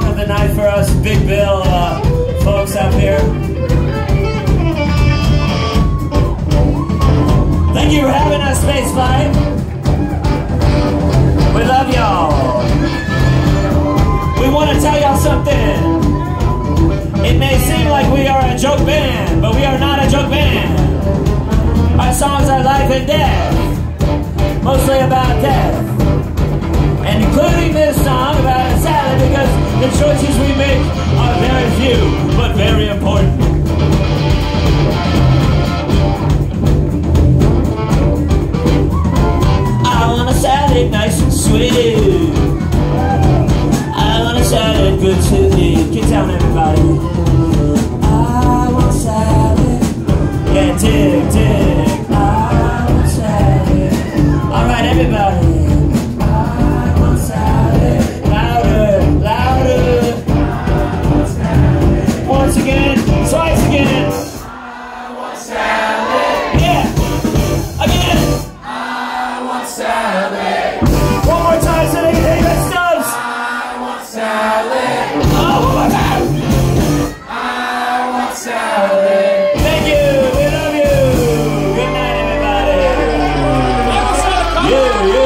song of the night for us Big Bill uh, folks out here. Thank you for having us, Spaceflight. We love y'all. We want to tell y'all something. It may seem like we are a joke band, but we are not a joke band. Our songs are life and death, mostly about death. Choices we make are very few, but very important. I want a salad nice and sweet. I want a salad good to eat. Get down, everybody. Yeah, yeah.